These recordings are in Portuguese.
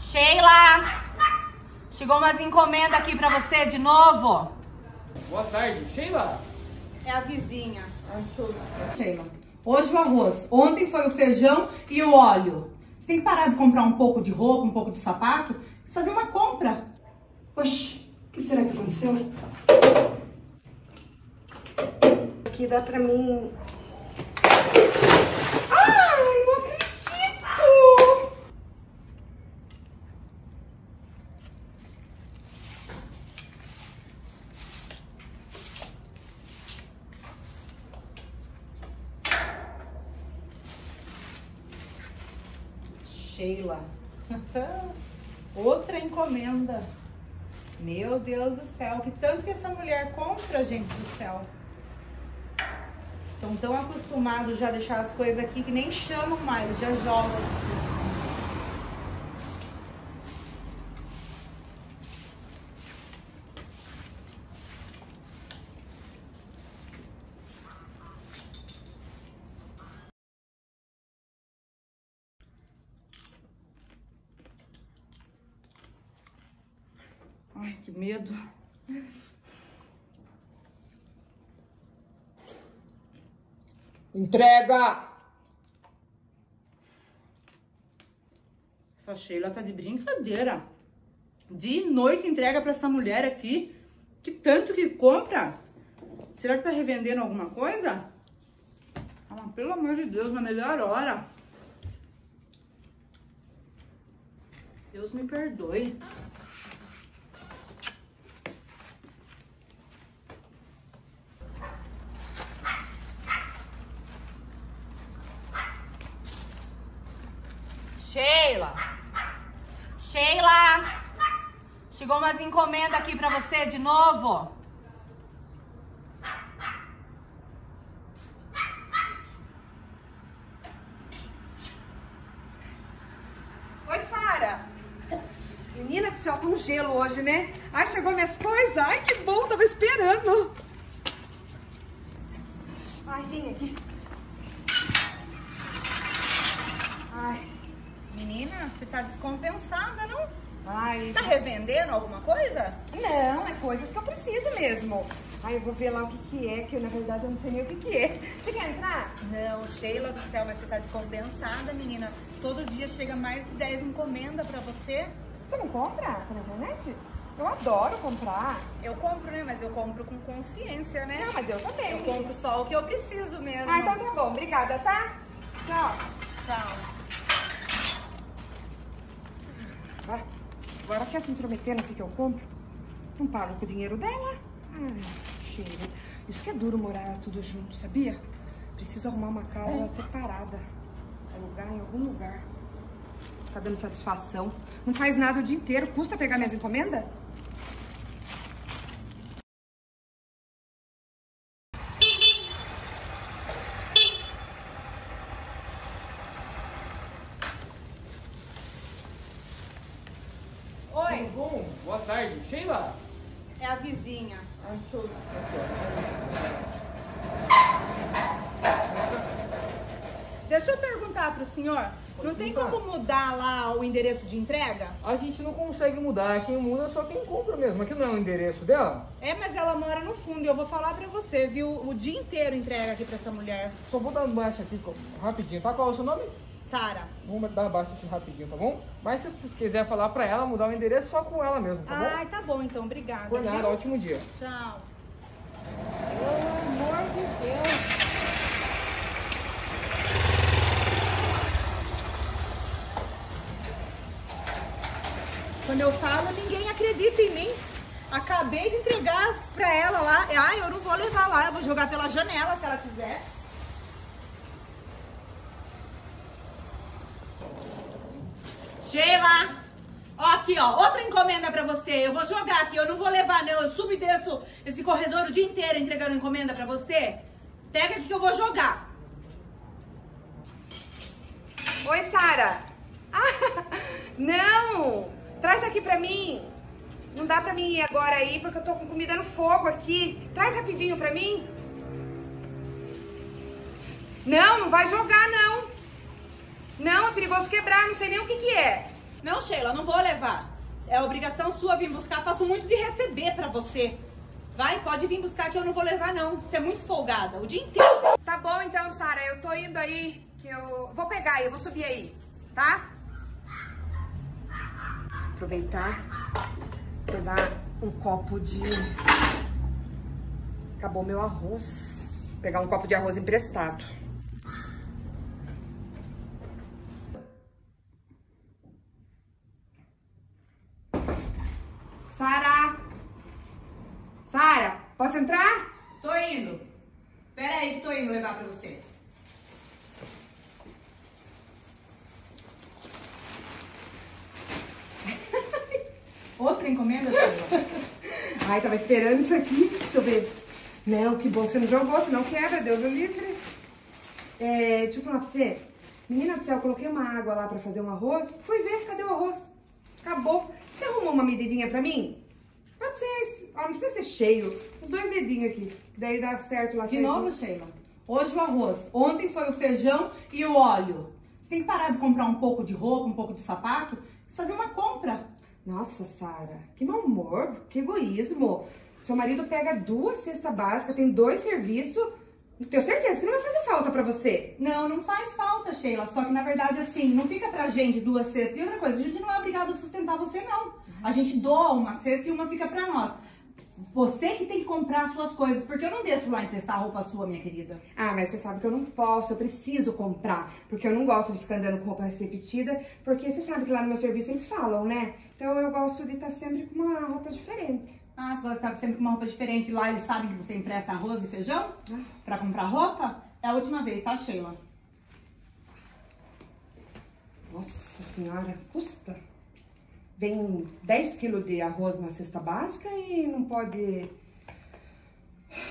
Sheila! Chegou umas encomendas aqui pra você de novo. Boa tarde, Sheila. É a vizinha. Sheila, hoje o arroz, ontem foi o feijão e o óleo. Você tem que parar de comprar um pouco de roupa, um pouco de sapato e fazer uma compra. Oxi, o que será que aconteceu? Aqui dá pra mim. Sheila, outra encomenda. Meu Deus do céu, que tanto que essa mulher compra, gente do céu. Estão tão acostumados já a deixar as coisas aqui que nem chamam mais, já jogam. Ai, que medo. Entrega! Essa Sheila tá de brincadeira. Dia e noite entrega pra essa mulher aqui. Que tanto que compra. Será que tá revendendo alguma coisa? Ah, pelo amor de Deus, na melhor hora. Deus me perdoe. Sheila! Sheila! Umas encomendas aqui pra você de novo. Oi, Sara! Menina do céu, tá um gelo hoje, né? Ai, chegou minhas coisas? Ai, que bom, tava esperando! Ai, vem aqui. Ai, Menina, você tá descompensada, não? Ai. Tá revendendo alguma coisa? Não, é coisas que eu preciso mesmo. Ai, eu vou ver lá o que que é, que eu, na verdade eu não sei nem o que que é. Você quer entrar? Não, Sheila do céu, mas você tá descompensada, menina. Todo dia chega mais de 10 encomendas pra você. Você não compra pela internet? Eu adoro comprar. Eu compro, né? Mas eu compro com consciência, né? Não, mas eu também. Eu compro só o que eu preciso mesmo. Ah, então tá bom. Obrigada, tá? Tchau. Tchau. Ah, agora quer se intrometer no que, que eu compro? Não pago com o dinheiro dela? Ai, cheiro. Isso que é duro morar tudo junto, sabia? Preciso arrumar uma casa separada. Alugar em algum lugar. Tá dando satisfação. Não faz nada o dia inteiro. Custa pegar minhas encomendas? Oi, Bom, boa tarde, Sheila. é a vizinha. Ah, deixa eu... Deixa eu perguntar pro senhor. Não tem como mudar lá o endereço de entrega? A gente não consegue mudar, quem muda é só quem compra mesmo. Aqui não é o endereço dela? É, mas ela mora no fundo e eu vou falar pra você, viu? O dia inteiro entrega aqui pra essa mulher. Só vou dar baixa aqui co- rapidinho, tá? Qual é o seu nome? Sara. Vamos dar baixa aqui rapidinho, tá bom? Mas se quiser falar pra ela, mudar o endereço só com ela mesmo, tá bom? Ai, tá bom então, obrigada. Por nada, viu? ótimo dia. Tchau. Pelo amor de Deus. Quando eu falo, ninguém acredita em mim. Acabei de entregar pra ela lá. Ai, eu não vou levar lá, eu vou jogar pela janela se ela quiser. Sheila! Ó, aqui, ó, outra encomenda pra você. Eu vou jogar aqui, eu não vou levar, não. Eu subo e desço esse corredor o dia inteiro entregando encomenda pra você. Pega aqui que eu vou jogar. Oi, Sara. Ah, não! Traz aqui pra mim. Não dá pra mim ir agora aí, porque eu tô com comida no fogo aqui. Traz rapidinho pra mim. Não, não vai jogar, não. Não, é perigoso quebrar, não sei nem o que que é. Não Sheila, não vou levar. É obrigação sua vir buscar. Faço muito de receber pra você. Vai, pode vir buscar que eu não vou levar, não. Você é muito folgada. O dia inteiro. Tá bom então, Sara, eu tô indo aí, que eu vou pegar aí, eu vou subir aí, tá? Aproveitar, pegar um copo de... Acabou meu arroz. Pegar um copo de arroz emprestado. Sara! Sara, posso entrar? Tô indo. Pera aí que tô indo levar pra você. Outra encomenda, Sheila? Ai, tava esperando isso aqui. Deixa eu ver. Não, que bom que você não jogou, senão quebra, Deus o livre. É, deixa eu falar pra você. Menina do céu, eu coloquei uma água lá pra fazer um arroz. Fui ver, cadê o arroz? Acabou. Você arrumou uma medidinha pra mim? Pode ser, ó, não precisa ser cheio. Os dois dedinhos aqui. Daí dá certo lá. De certinho. novo, Sheila? Hoje o arroz. Ontem foi o feijão e o óleo. Você tem que parar de comprar um pouco de roupa, um pouco de sapato e fazer uma compra. Nossa, Sara, que mau humor, que egoísmo. Seu marido pega duas cestas básicas, tem dois serviços. Tenho certeza que não vai fazer falta pra você. Não, não faz falta, Sheila. Só que na verdade, assim, não fica pra gente duas cestas. E outra coisa, a gente não é obrigado a sustentar você, não. A gente doa uma cesta e uma fica pra nós. Você que tem que comprar as suas coisas, porque eu não desço lá emprestar roupa sua, minha querida. Ah, mas você sabe que eu não posso, eu preciso comprar. Porque eu não gosto de ficar andando com roupa repetida, porque você sabe que lá no meu serviço eles falam, né? Então eu gosto de estar sempre com uma roupa diferente. Ah, você estar sempre com uma roupa diferente. Lá eles sabem que você empresta arroz e feijão Ah. pra comprar roupa? É a última vez, tá, Sheila? Nossa senhora, custa. Vem 10 quilos de arroz na cesta básica e não pode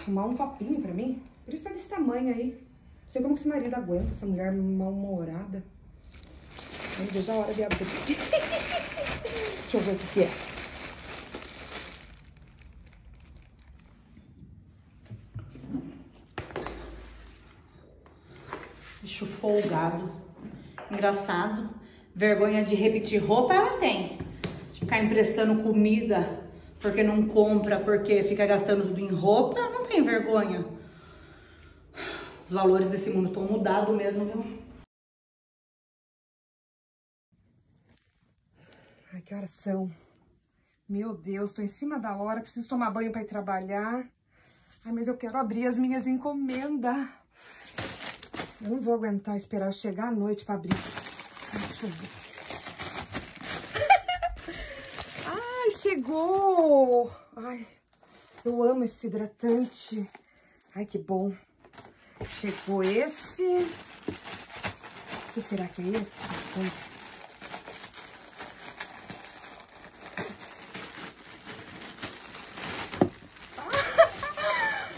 arrumar um copinho pra mim? Por isso tá desse tamanho aí. Não sei como que esse marido aguenta, essa mulher mal-humorada. Não vejo a hora de abrir. Deixa eu ver o que, que é. Bicho folgado. Engraçado. Vergonha de repetir roupa ela tem. Ficar emprestando comida porque não compra, porque fica gastando tudo em roupa, não tem vergonha. Os valores desse mundo estão mudados mesmo, viu? Ai, que horas são? Meu Deus, tô em cima da hora, preciso tomar banho pra ir trabalhar. Ai, mas eu quero abrir as minhas encomendas. Eu não vou aguentar esperar chegar à noite pra abrir. Deixa eu ver. Ai, chegou! Ai, eu amo esse hidratante. Ai, que bom. Chegou esse. O que será que é esse? Ai.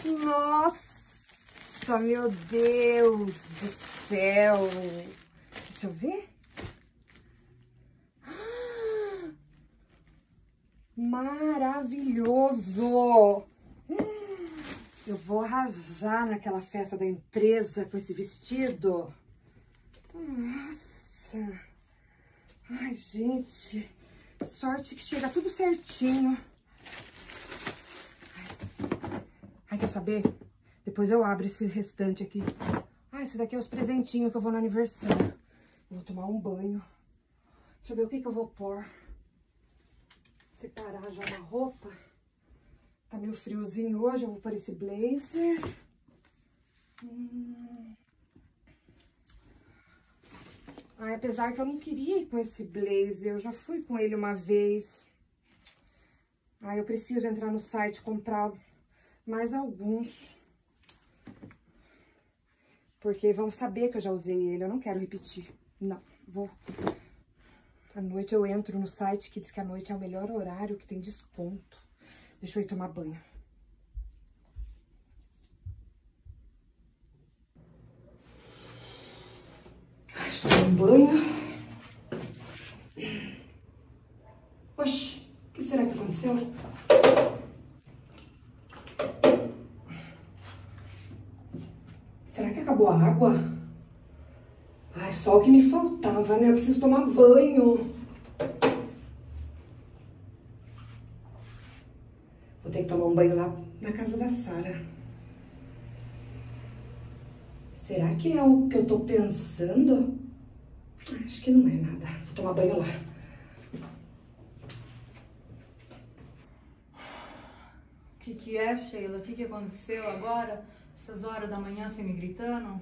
Nossa, meu Deus do céu. Deixa eu ver. Maravilhoso. Hum, Eu vou arrasar naquela festa da empresa com esse vestido. Nossa. Ai, gente. Sorte que chega tudo certinho. Ai, quer saber? Depois eu abro esse restante aqui. Ah, esse daqui é os presentinhos que eu vou no aniversário. Vou tomar um banho. Deixa eu ver o que, que eu vou pôr. Separar já uma roupa. Tá meio friozinho hoje, eu vou pôr esse blazer. Hum. Ai, apesar que eu não queria ir com esse blazer, eu já fui com ele uma vez. Ai, eu preciso entrar no site e comprar mais alguns. Porque vão saber que eu já usei ele, eu não quero repetir. Não, vou... À noite eu entro no site que diz que a noite é o melhor horário, que tem desconto. Deixa eu ir tomar banho. Tomar um banho. Oxi, o que será que aconteceu? Será que acabou a água? Ai, só o que me faltava, né? Eu preciso tomar banho. Vou ter que tomar um banho lá na casa da Sara. Será que é o que eu tô pensando? Acho que não é nada. Vou tomar banho lá. O que, que é, Sheila? O que, que aconteceu agora? Essas horas da manhã você me gritando?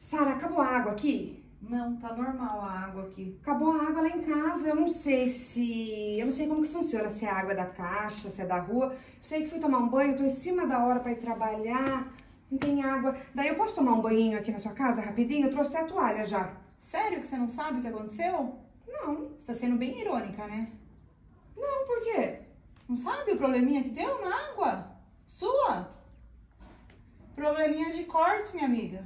Sara, acabou a água aqui? Não, tá normal a água aqui. Acabou a água lá em casa. Eu não sei se. Eu não sei como que funciona, se é água da caixa, se é da rua. Eu sei que fui tomar um banho, tô em cima da hora pra ir trabalhar. Não tem água. Daí eu posso tomar um banhinho aqui na sua casa rapidinho? Eu trouxe a toalha já. Sério que você não sabe o que aconteceu? Não. Você tá sendo bem irônica, né? Não, por quê? Não sabe o probleminha que deu na água? Sua? Probleminha de corte, minha amiga.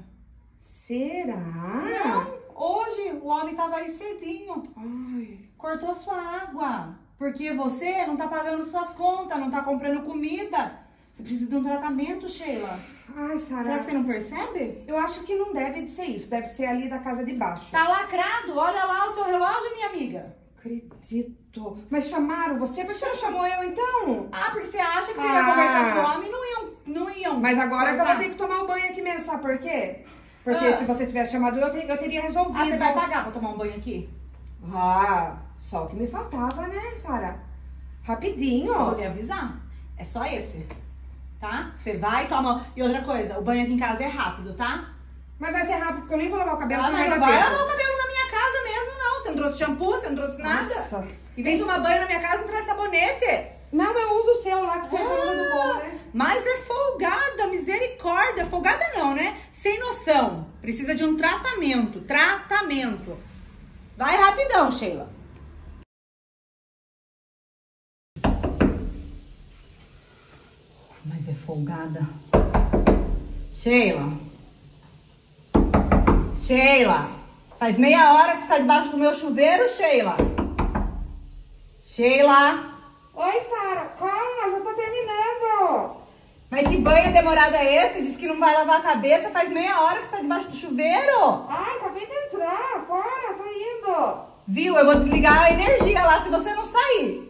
Será? Não, hoje o homem tava aí cedinho. Ai. Cortou sua água. Porque você não tá pagando suas contas, não tá comprando comida. Você precisa de um tratamento, Sheila. Ai, Será Sara. que você não percebe? Eu acho que não deve de ser isso. Deve ser ali da casa de baixo. Tá lacrado. Olha lá o seu relógio, minha amiga. Acredito. Mas chamaram você? Por que você não chamou eu então? Ah, porque você acha que você Ah. ia conversar com o homem e não iam, não iam. Mas agora que eu vou ter que tomar um banho aqui mesmo, sabe por quê? Porque Ah. se você tivesse chamado eu, eu teria resolvido. Ah, você vai pagar pra tomar um banho aqui? Ah, só o que me faltava, né, Sara? Rapidinho. Eu vou lhe avisar. É só esse. Tá? Você vai, toma. E outra coisa, o banho aqui em casa é rápido, tá? Mas vai ser rápido, porque eu nem vou lavar o cabelo. Ah, mas vai tempo. lavar o cabelo na minha casa mesmo, não. Você não trouxe shampoo, você não trouxe nada. Nossa. E vem tomar banho na minha casa e não traz sabonete. Não, eu uso o seu lá que você Ah. falou do bom, né? Mas é folgada, misericórdia. Folgada não, né? Sem noção. Precisa de um tratamento. Tratamento. Vai rapidão, Sheila. Mas é folgada. Sheila. Sheila. Faz meia hora que você tá debaixo do meu chuveiro, Sheila. Sheila. Oi, Sara. Calma, já tô terminando. Mas que banho demorado é esse? Diz que não vai lavar a cabeça, faz meia hora que você tá debaixo do chuveiro. Ai, acabei de entrar. Bora, tô indo. Viu? Eu vou desligar a energia lá se você não sair.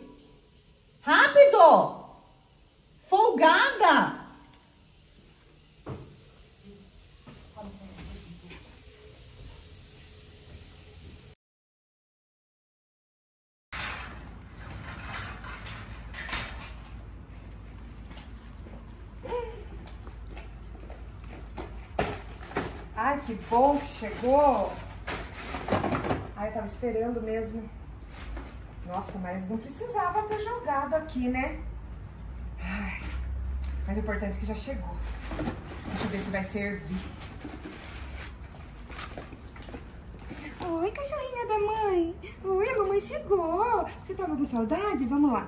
Rápido! Folgada! Ai, que bom que chegou. Ai, eu tava esperando mesmo. Nossa, mas não precisava ter jogado aqui, né? Ai, mas o importante é que já chegou. Deixa eu ver se vai servir. Oi, cachorrinha da mãe. Oi, a mamãe chegou. Você tava com saudade? Vamos lá.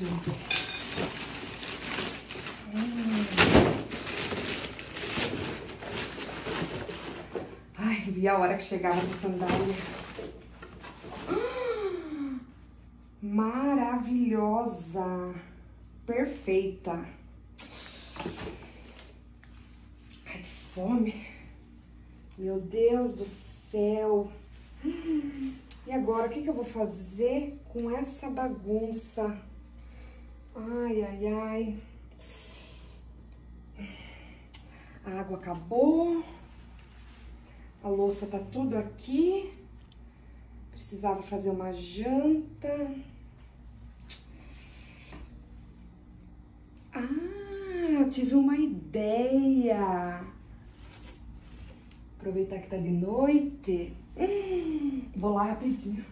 Ver. Ai, vi a hora que chegava essa sandália. Maravilhosa. Perfeita. Ai, que fome. Meu Deus do céu. E agora, o que, que eu vou fazer com essa bagunça? Ai, ai, ai. A água acabou. A louça tá tudo aqui. Precisava fazer uma janta. Ah, tive uma ideia. Aproveitar que tá de noite. Hum, vou lá rapidinho.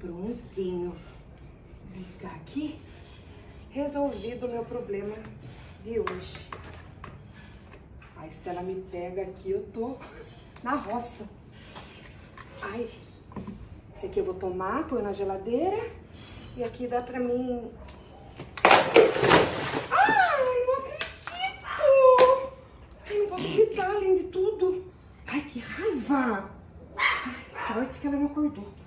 Prontinho. Desligar aqui. Resolvido o meu problema de hoje. Ai, se ela me pega aqui, eu tô na roça. Ai, esse aqui eu vou tomar, põe na geladeira. E aqui dá pra mim... Ai, não acredito! Ai, não posso gritar além de tudo. Ai, que raiva! Ai, sorte que ela não acordou.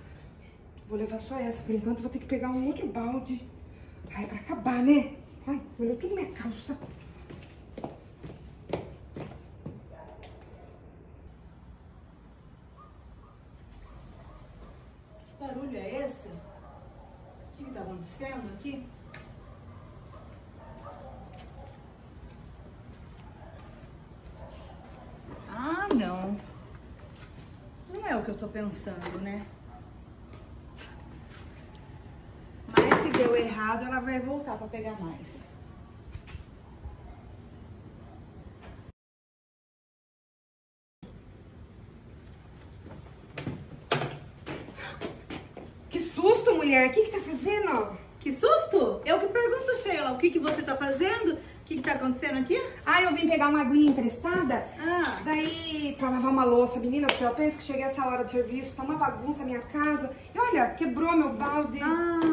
Vou levar só essa. Por enquanto, vou ter que pegar um outro balde. Ai, pra acabar, né? Ai, molhou tudo minha calça. Que barulho é esse? O que, que tá acontecendo aqui? Ah, não. Não é o que eu tô pensando, né? Mas se deu errado, ela vai voltar pra pegar mais. Que susto, mulher. O que que tá fazendo? Que susto! Eu que pergunto, Sheila, o que, que você tá fazendo? O que, que tá acontecendo aqui? Ah, eu vim pegar uma aguinha emprestada. Ah. Daí, pra lavar uma louça, menina do céu, pensa que cheguei essa hora do serviço, tá uma bagunça a minha casa. E olha, quebrou meu balde. Ah,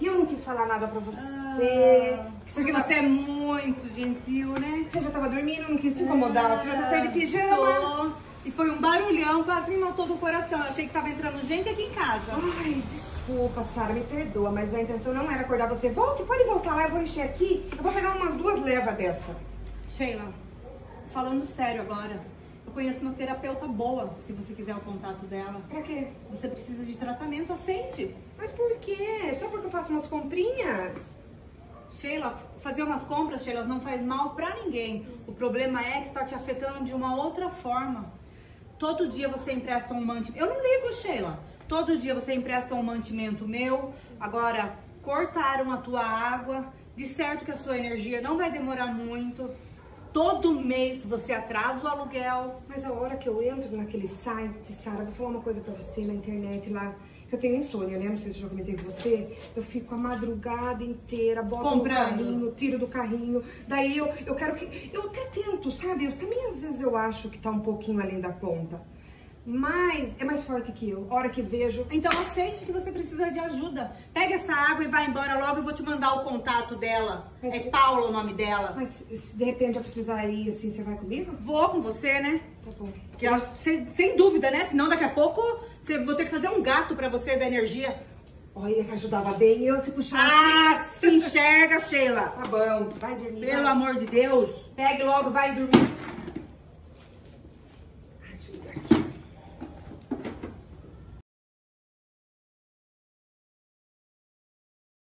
E eu não quis falar nada pra você. Ah, que porque já você é muito gentil, né? Você já tava dormindo, não quis te incomodar. Você já tá até de pijama. Tô. E foi um barulhão, quase me matou do coração. Achei que tava entrando gente aqui em casa. Ai, desculpa, Sara, me perdoa, mas a intenção não era acordar você. Volte, pode voltar lá, eu vou encher aqui. Eu vou pegar umas duas levas dessa. Sheila, falando sério agora, eu conheço uma terapeuta boa, se você quiser o contato dela. Pra quê? Você precisa de tratamento, aceite. Mas por quê? Só porque eu faço umas comprinhas? Sheila, fazer umas compras, Sheila, não faz mal pra ninguém. O problema é que tá te afetando de uma outra forma. Todo dia você empresta um mantimento. Eu não ligo, Sheila. Todo dia você empresta um mantimento meu. Agora, cortaram a tua água. De certo que a sua energia não vai demorar muito. Todo mês você atrasa o aluguel. Mas a hora que eu entro naquele site, Sara, vou falar uma coisa pra você na internet lá. Eu tenho insônia, né? Não sei se eu já comentei com você. Eu fico a madrugada inteira, boto Comprando. no carrinho, tiro do carrinho. Daí eu, eu quero que. Eu até tento, sabe? Eu também às vezes eu acho que tá um pouquinho além da conta. Mas é mais forte que eu. Hora que vejo. Então aceite que você precisa de ajuda. Pega essa água e vai embora logo. Eu vou te mandar o contato dela. Mas- É Paula o nome dela. Mas se de repente eu precisar ir assim, você vai comigo? Vou com você, né? Tá bom. Porque eu acho, sem, sem dúvida, né? Senão daqui a pouco você vou ter que fazer um gato pra você da energia. Olha que ajudava bem eu se puxar Ah, se enxerga, Sheila. Tá bom, vai dormir. Pelo vai. amor de Deus, pegue logo, vai dormir.